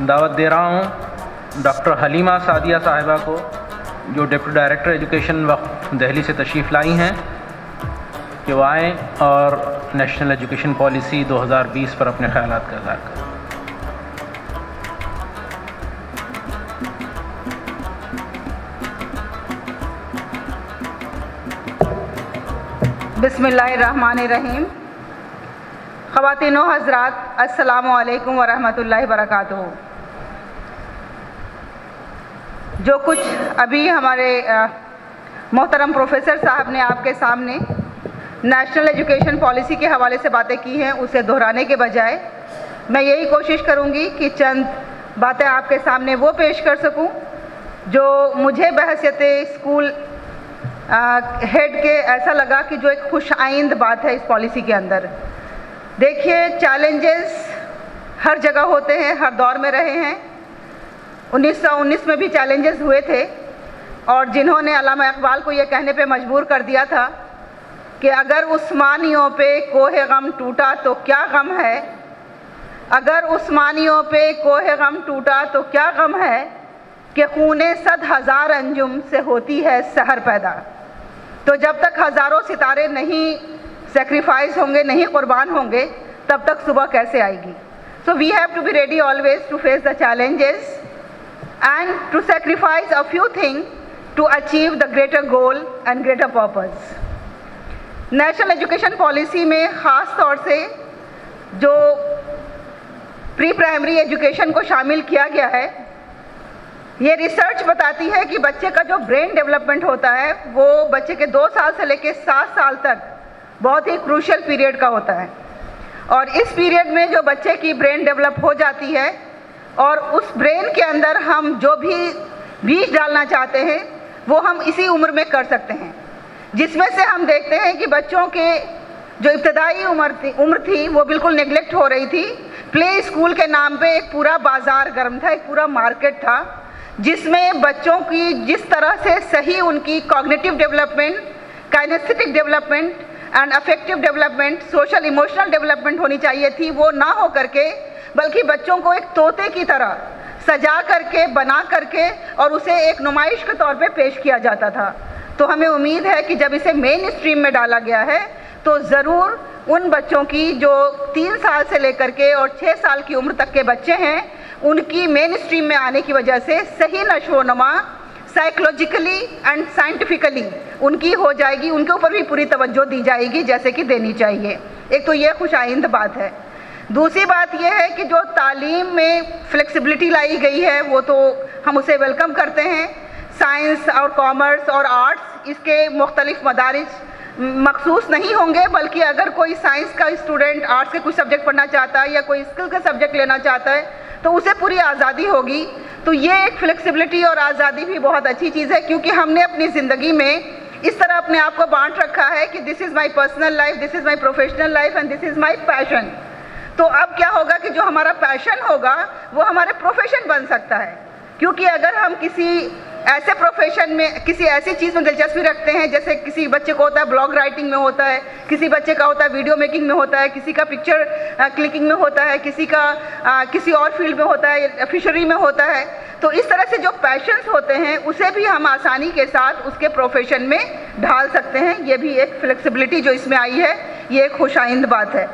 दावत दे रहा हूँ डॉक्टर हलीमा सादिया साहिबा को, जो डिप्टी डायरेक्टर एजुकेशन वक्त दिल्ली से तशरीफ़ लाई हैं, कि वो आएँ और नेशनल एजुकेशन पॉलिसी 2020 पर अपने ख्याल का इजहार करें। बिसमीम ख़वातिन हज़रात असलकम वरहमल वरक जो कुछ अभी हमारे मोहतरम प्रोफेसर साहब ने आपके सामने नेशनल एजुकेशन पॉलिसी के हवाले से बातें की हैं, उसे दोहराने के बजाय मैं यही कोशिश करूँगी कि चंद बातें आपके सामने वो पेश कर सकूँ, जो मुझे बहसीत स्कूल हेड के ऐसा लगा कि जो एक खुश आइंद बात है इस पॉलिसी के अंदर। देखिए, चैलेंजेस हर जगह होते हैं, हर दौर में रहे हैं। 1919 में भी चैलेंजेस हुए थे और जिन्होंने अलामा इकबाल को ये कहने पे मजबूर कर दिया था कि अगर उस्मानियों पे कोहे गम टूटा तो क्या गम है? अगर उस्मानियों पे कोहे गम टूटा तो क्या गम है कि खूने सद हज़ार अंजुम से होती है सहर पैदा? तो जब तक हज़ारों सितारे नहीं सेक्रीफाइस होंगे, नहीं कुर्बान होंगे, तब तक सुबह कैसे आएगी? So we have to be ready always to face the challenges and to sacrifice a few thing to achieve the greater goal and greater purpose national education policy में ख़ास तौर से जो प्री प्राइमरी एजुकेशन को शामिल किया गया है, ये रिसर्च बताती है कि बच्चे का जो ब्रेन डेवलपमेंट होता है, वो बच्चे के दो साल से लेकर सात साल तक बहुत ही क्रूशल पीरियड का होता है। और इस पीरियड में जो बच्चे की ब्रेन डेवलप हो जाती है और उस ब्रेन के अंदर हम जो भी बीज डालना चाहते हैं, वो हम इसी उम्र में कर सकते हैं। जिसमें से हम देखते हैं कि बच्चों के जो इब्तदाई उम्र थी उम्र थी, वो बिल्कुल नेग्लेक्ट हो रही थी। प्ले स्कूल के नाम पे एक पूरा बाज़ार गर्म था, एक पूरा मार्केट था, जिसमें बच्चों की जिस तरह से सही उनकी cognitive development kinesthetic development and affective development social emotional development होनी चाहिए थी, वो ना हो करके बल्कि बच्चों को एक तोते की तरह सजा करके, बना करके और उसे एक नुमाइश के तौर पे पेश किया जाता था। तो हमें उम्मीद है कि जब इसे मेन स्ट्रीम में डाला गया है तो ज़रूर उन बच्चों की जो तीन साल से लेकर के और छः साल की उम्र तक के बच्चे हैं, उनकी मेन स्ट्रीम में आने की वजह से सही नशो नमा साइकोलॉजिकली एंड साइंटिफिकली उनकी हो जाएगी। उनके ऊपर भी पूरी तवज्जो दी जाएगी, जैसे कि देनी चाहिए। एक तो ये खुश आइंद बात है। दूसरी बात यह है कि जो तालीम में फ्लेक्सिबिलिटी लाई गई है, वो तो हम उसे वेलकम करते हैं। साइंस और कॉमर्स और आर्ट्स इसके मुख्तलिफ़ मदारज मखसूस नहीं होंगे, बल्कि अगर कोई साइंस का स्टूडेंट आर्ट्स के कुछ सब्जेक्ट पढ़ना चाहता है या कोई स्किल का सब्जेक्ट लेना चाहता है तो उसे पूरी आज़ादी होगी। तो ये एक फ्लेक्सिबिलिटी और आज़ादी भी बहुत अच्छी चीज़ है, क्योंकि हमने अपनी ज़िंदगी में इस तरह अपने आप को बांट रखा है कि this is my personal life this is my professional life and this is my passion तो अब क्या होगा कि जो हमारा पैशन होगा वो हमारे प्रोफेशन बन सकता है। क्योंकि अगर हम किसी ऐसे प्रोफेशन में किसी ऐसी चीज़ में दिलचस्पी रखते हैं जैसे किसी बच्चे को होता है ब्लॉग राइटिंग में होता है किसी बच्चे का होता है वीडियो मेकिंग में होता है किसी का पिक्चर क्लिकिंग में होता है किसी का आ, किसी और फ़ील्ड में होता है फिशरी में होता है तो इस तरह से जो पैशंस होते हैं उसे भी हम आसानी के साथ उसके प्रोफेशन में ढाल सकते हैं। ये भी एक फ्लेक्सिबिलिटी जो इसमें आई है ये एक खुशाइंद बात है।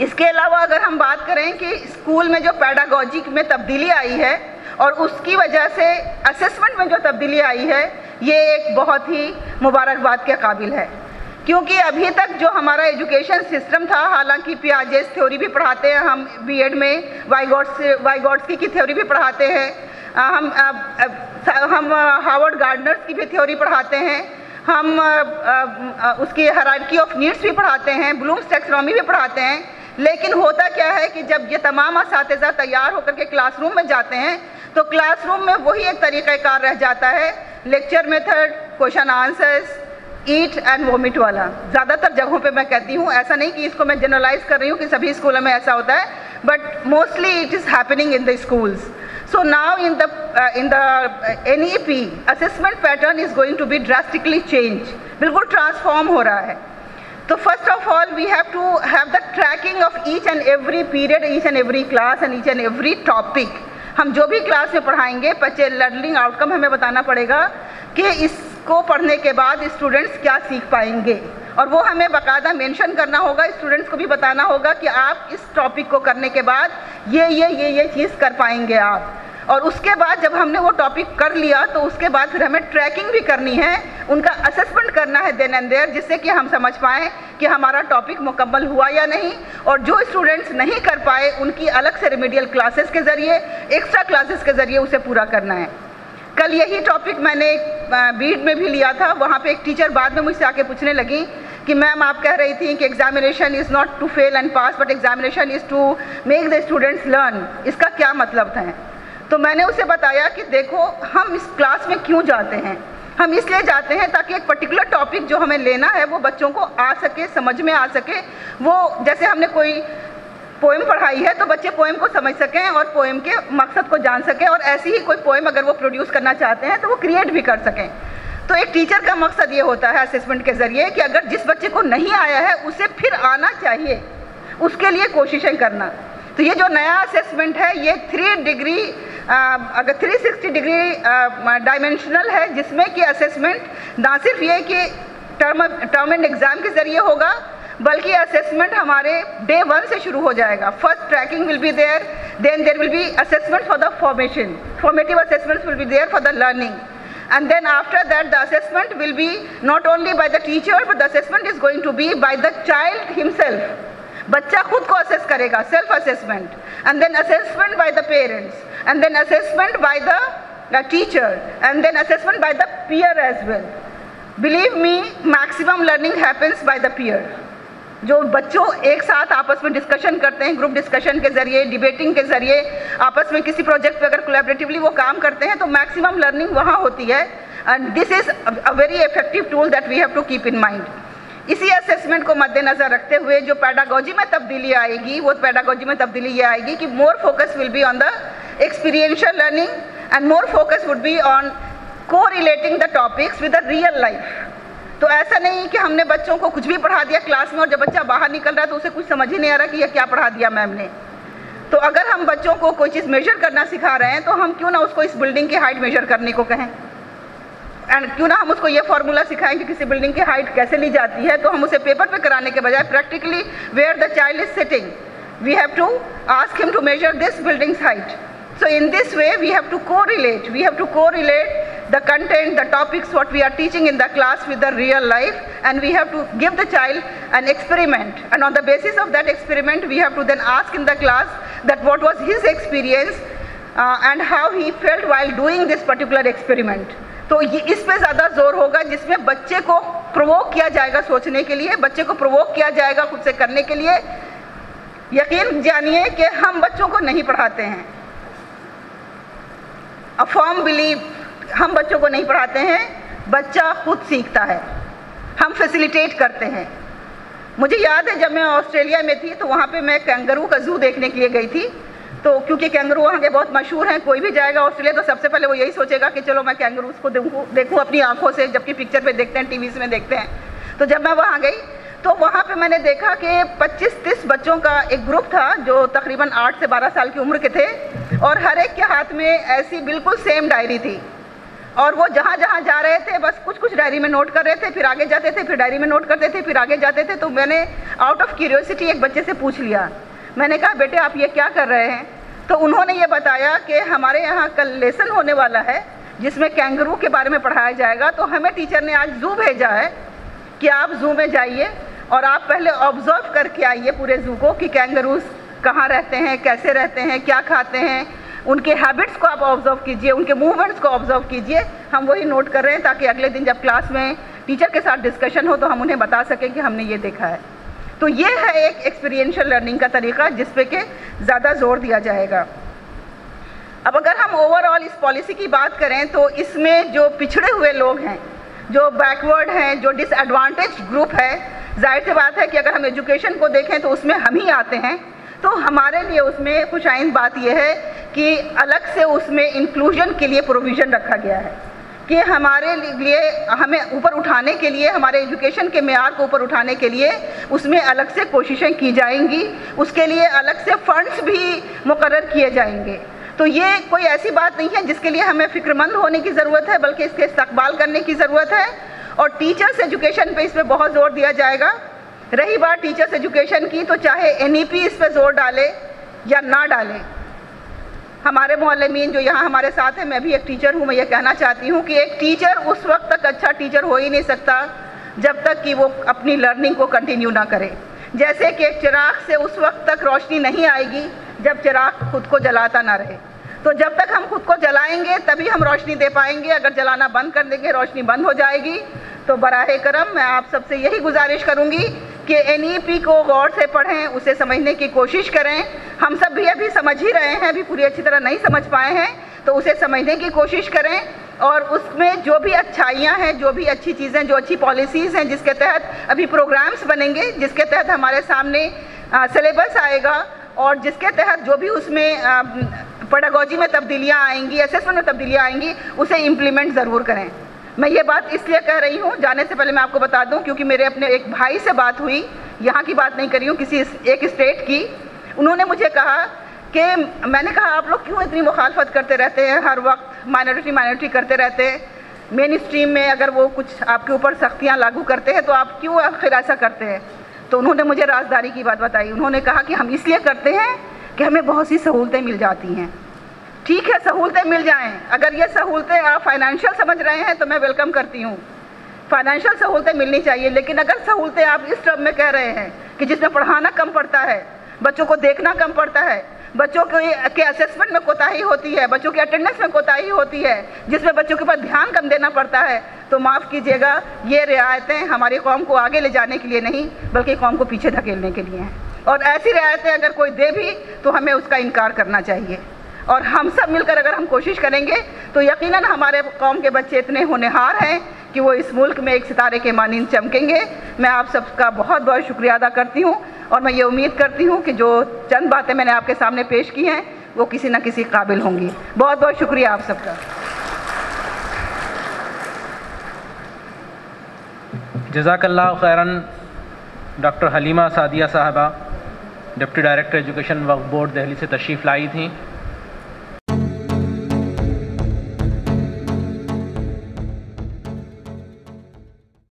इसके अलावा अगर हम बात करें कि स्कूल में जो पैडागोजी में तब्दीली आई है और उसकी वजह से असेसमेंट में जो तब्दीली आई है, ये एक बहुत ही मुबारकबाद के काबिल है। क्योंकि अभी तक जो हमारा एजुकेशन सिस्टम था, हालाँकि पियाजेस थ्योरी भी पढ़ाते हैं, हम बीएड में वाईगॉड्स वाईगॉड्स की थ्योरी भी पढ़ाते हैं। हम हम हार्वर्ड गार्डनर्स की भी थ्योरी पढ़ाते हैं। हम उसकी हरारकी ऑफ़ नीड्स भी पढ़ाते हैं ब्लूम्स टेक्सोनॉमी भी पढ़ाते हैं। लेकिन होता क्या है कि जब ये तमाम इस तैयार होकर के क्लासरूम में जाते हैं तो क्लासरूम में वही एक तरीक़ाकार रह जाता है lecture method question answers eat and vomit वाला। ज़्यादातर जगहों पे मैं कहती हूँ, ऐसा नहीं कि इसको मैं जनरलाइज कर रही हूँ कि सभी स्कूलों में ऐसा होता है but mostly it is happening in the schools so now in the in the E P assessment pattern is going to be drastically change बिल्कुल ट्रांसफॉर्म हो रहा है। तो first of all we have to have the tracking of each and every period each and every class and each and every topic हम जो भी class में पढ़ाएँगे, बच्चे लर्निंग आउटकम हमें बताना पड़ेगा कि इसको पढ़ने के बाद स्टूडेंट्स क्या सीख पाएँगे। और वो हमें बाकायदा मेंशन करना होगा स्टूडेंट्स को भी बताना होगा कि आप इस टॉपिक को करने के बाद ये ये ये ये चीज़ कर पाएँगे आप। और उसके बाद जब हमने वो टॉपिक कर लिया तो उसके बाद फिर हमें ट्रैकिंग भी करनी है। उनका असेसमेंट करना है देन एंड देयर जिससे कि हम समझ पाएँ कि हमारा टॉपिक मुकम्मल हुआ या नहीं। और जो स्टूडेंट्स नहीं कर पाए, उनकी अलग से रेमेडियल क्लासेस के ज़रिए एक्स्ट्रा क्लासेस के ज़रिए उसे पूरा करना है। कल यही टॉपिक मैंने बीड में भी लिया था। वहाँ पे एक टीचर बाद में मुझसे आके पूछने लगी कि मैम, आप कह रही थी कि examination is not to fail and pass but examination is to make the students learn इसका क्या मतलब था तो मैंने उसे बताया कि देखो, हम इस क्लास में क्यों जाते हैं? हम इसलिए जाते हैं ताकि एक पर्टिकुलर टॉपिक जो हमें लेना है, वो बच्चों को आ सके, समझ में आ सके। वो, जैसे हमने कोई पोएम पढ़ाई है तो बच्चे पोएम को समझ सकें और पोएम के मकसद को जान सकें और ऐसी ही कोई पोएम अगर वो प्रोड्यूस करना चाहते हैं तो वो क्रिएट भी कर सकें। तो एक टीचर का मकसद ये होता है असेसमेंट के ज़रिए कि अगर जिस बच्चे को नहीं आया है, उसे फिर आना चाहिए। उसके लिए कोशिशें करना। तो ये जो नया असेसमेंट है, ये थ्री डिग्री अगर 360 डिग्री डायमेंशनल है, जिसमें कि असेसमेंट ना सिर्फ़ ये कि टर्म टर्म एंड एग्ज़ाम के ज़रिए होगा, बल्कि असेसमेंट हमारे डे वन से शुरू हो जाएगा। First tracking will be there then there will be assessment for the formation formative assessment will be there for the learning and then after that, the assessment will be not only by the teacher, but the assessment is going to be by the child himself बच्चा खुद को assess करेगा self assessment and then assessment by the parents and then assessment by the teacher and then assessment by the peer as well. Believe me, maximum learning happens by the peer. जो बच्चों एक साथ आपस में discussion करते हैं group discussion के ज़रिए डिबेटिंग के ज़रिए, आपस में किसी प्रोजेक्ट पे अगर कोलेबरेटिवली वो काम करते हैं तो मैक्सिमम लर्निंग वहाँ होती है। And this is a very effective tool that we have to keep in mind इसी असेसमेंट को मद्देनज़र रखते हुए जो पैडागोजी में तब्दीली आएगी, वो पैडागोजी में तब्दीली ये आएगी कि more focus will be on the learning and more focus would be on correlating the topics with the real life तो ऐसा नहीं कि हमने बच्चों को कुछ भी पढ़ा दिया क्लास में और जब बच्चा बाहर निकल रहा है तो उसे कुछ समझ ही नहीं आ रहा कि यह क्या पढ़ा दिया मैम ने। तो अगर हम बच्चों को कोई चीज़ मेजर करना सिखा रहे हैं तो हम क्यों ना उसको इस बिल्डिंग की हाइट मेजर करने को कहें? एंड क्यों ना हम उसको ये फॉर्मूला सिखाएँ कि किसी बिल्डिंग की हाइट कैसे ली जाती है तो हम उसे पेपर पे कराने के बजाय practically where the child is sitting we have to ask him to measure this buildings height So in this way, we have to correlate. We have to correlate the content, the topics, what we are teaching in the class with the real life, and we have to give the child an experiment. And on the basis of that experiment, we have to then ask in the class that what was his experience uh, and how he felt while doing this particular experiment. तो इस पे ज़्यादा ज़ोर होगा जिसमें बच्चे को provoke किया जाएगा सोचने के लिए बच्चे को प्रोवोक किया जाएगा खुद से करने के लिए यकीन जानिए कि हम बच्चों को नहीं पढ़ाते हैं अ फॉर्म बिलीव हम बच्चों को नहीं पढ़ाते हैं, बच्चा खुद सीखता है। हम फैसिलिटेट करते हैं। मुझे याद है जब मैं ऑस्ट्रेलिया में थी तो वहाँ पे मैं कैंगरू का जू देखने के लिए गई थी। तो क्योंकि कैंगरू वहाँ के बहुत मशहूर हैं, कोई भी जाएगा ऑस्ट्रेलिया तो सबसे पहले वो यही सोचेगा कि चलो मैं कैंगरूज को देखूँ देखूँ अपनी आँखों से, जबकि पिक्चर पे देखते हैं टीवी में देखते हैं। तो जब मैं वहाँ गई तो वहाँ पे मैंने देखा कि 25-30 बच्चों का एक ग्रुप था, जो तकरीबन 8 से 12 साल की उम्र के थे। और हर एक के हाथ में ऐसी बिल्कुल सेम डायरी थी। और वो जहाँ जहाँ जा रहे थे, बस कुछ कुछ डायरी में नोट कर रहे थे, फिर आगे जाते थे, फिर डायरी में नोट करते थे, फिर आगे जाते थे तो मैंने आउट ऑफ़ क्यूरियोसिटी एक बच्चे से पूछ लिया। मैंने कहा, बेटे, आप ये क्या कर रहे हैं? तो उन्होंने ये बताया कि हमारे यहाँ कल लेसन होने वाला है, जिसमें कैंगरू के बारे में पढ़ाया जाएगा। तो हमें टीचर ने आज जू भेजा है कि आप जू में जाइए और आप पहले ऑब्ज़र्व करके आइए पूरे जू को कि कैंगरूज कहाँ रहते हैं, कैसे रहते हैं, क्या खाते हैं, उनके हैबिट्स को आप ऑब्ज़र्व कीजिए, उनके मूवमेंट्स को ऑब्ज़र्व कीजिए। हम वही नोट कर रहे हैं ताकि अगले दिन जब क्लास में टीचर के साथ डिस्कशन हो तो हम उन्हें बता सकें कि हमने ये देखा है। तो ये है एक एक्सपीरियंशियल लर्निंग का तरीका जिस पे के ज़्यादा ज़ोर दिया जाएगा। अब अगर हम ओवरऑल इस पॉलिसी की बात करें तो इसमें जो पिछड़े हुए लोग हैं, जो बैकवर्ड हैं, जो डिसएडवांटेज ग्रुप है, ज़ाहिर सी बात है कि अगर हम एजुकेशन को देखें तो उसमें हम ही आते हैं। तो हमारे लिए उसमें खुशाइन बात यह है कि अलग से उसमें इंक्लूजन के लिए प्रोविज़न रखा गया है। कि हमारे लिए, हमें ऊपर उठाने के लिए, हमारे एजुकेशन के मैार को ऊपर उठाने के लिए उसमें अलग से कोशिशें की जाएँगी। उसके लिए अलग से फंड्स भी मुकर किए जाएँगे। तो ये कोई ऐसी बात नहीं है जिसके लिए हमें फ़िक्रमंद होने की ज़रूरत है, बल्कि इसके इस्तकबाल करने की ज़रूरत है। और टीचर्स एजुकेशन पे इस पर बहुत ज़ोर दिया जाएगा। रही बात टीचर्स एजुकेशन की तो चाहे एन इस पर ज़ोर डाले या ना डाले, हमारे मोहल्लमीन जो यहाँ हमारे साथ हैं, मैं भी एक टीचर हूँ, मैं ये कहना चाहती हूँ कि एक टीचर उस वक्त तक अच्छा टीचर हो ही नहीं सकता, जब तक कि वो अपनी लर्निंग को कंटिन्यू ना करे। जैसे कि एक चिराग से उस वक्त तक रोशनी नहीं आएगी, जब चिराग खुद को जलाता ना रहे। तो जब तक हम खुद को जलाएँगे, तभी हम रोशनी दे पाएँगे, अगर जलाना बंद कर देंगे, रोशनी बंद हो जाएगी। तो बराह करम, मैं आप सबसे यही गुजारिश करूँगी कि एन e को गौर से पढ़ें, उसे समझने की कोशिश करें। हम सब भी अभी समझ ही रहे हैं, अभी पूरी अच्छी तरह नहीं समझ पाए हैं तो उसे समझने की कोशिश करें और उसमें जो भी अच्छाइयाँ हैं, जो भी अच्छी चीज़ें, जो अच्छी पॉलिसीज़ हैं, जिसके तहत अभी प्रोग्राम्स बनेंगे, जिसके तहत हमारे सामने सिलेबस आएगा और जिसके तहत जो भी उसमें पडागोजी में तब्दीलियाँ आएँगी असेसमेंट में तब्दीलियाँ आएँगी, उसे इम्प्लीमेंट ज़रूर करें। मैं ये बात इसलिए कह रही हूँ, जाने से पहले मैं आपको बता दूँ, क्योंकि मेरे अपने एक भाई से बात हुई, यहाँ की बात नहीं करी हूँ, किसी एक स्टेट की। उन्होंने मुझे कहा कि मैंने कहा, आप लोग क्यों इतनी मुखालफत करते रहते हैं? हर वक्त माइनॉरिटी माइनॉरिटी करते रहते हैं। मेन स्ट्रीम में अगर वो कुछ आपके ऊपर सख्तियाँ लागू करते हैं तो आप क्यों आखिर ऐसा करते हैं? तो उन्होंने मुझे राजदारी की बात बताई। उन्होंने कहा कि हम इसलिए करते हैं कि हमें बहुत सी सहूलतें मिल जाती हैं। ठीक है, सहूलतें मिल जाएँ। अगर ये सहूलतें आप फाइनेंशियल समझ रहे हैं तो मैं वेलकम करती हूँ। फाइनेंशियल सहूलतें मिलनी चाहिए, लेकिन अगर सहूलतें आप इस टर्म में कह रहे हैं कि जिसमें पढ़ाना कम पड़ता है, बच्चों को देखना कम पड़ता है, बच्चों के के असेसमेंट में कोताही होती है, बच्चों की अटेंडेंस में कोताही होती है, जिसमें बच्चों के ऊपर ध्यान कम देना पड़ता है तो माफ़ कीजिएगा, ये रियायतें हमारी कौम को आगे ले जाने के लिए नहीं, बल्कि कौम को पीछे धकेलने के लिए हैं। और ऐसी रियायतें अगर कोई दे भी तो हमें उसका इनकार करना चाहिए। और हम सब मिलकर अगर हम कोशिश करेंगे तो यकीनन हमारे कौम के बच्चे इतने होनहार हैं कि वो इस मुल्क में एक सितारे के मानंद चमकेंगे। मैं आप सबका बहुत बहुत शुक्रिया अदा करती हूँ और मैं ये उम्मीद करती हूँ कि जो चंद बातें मैंने आपके सामने पेश की हैं, वो किसी न किसी काबिल होंगी। बहुत बहुत शुक्रिया आप सबका। जजाकल्ला खैरन, डॉक्टर हलीमा सादिया साहबा, डिप्टी डायरेक्टर एजुकेशन वक्फ बोर्ड, दिल्ली से तशरीफ़ लाई थी।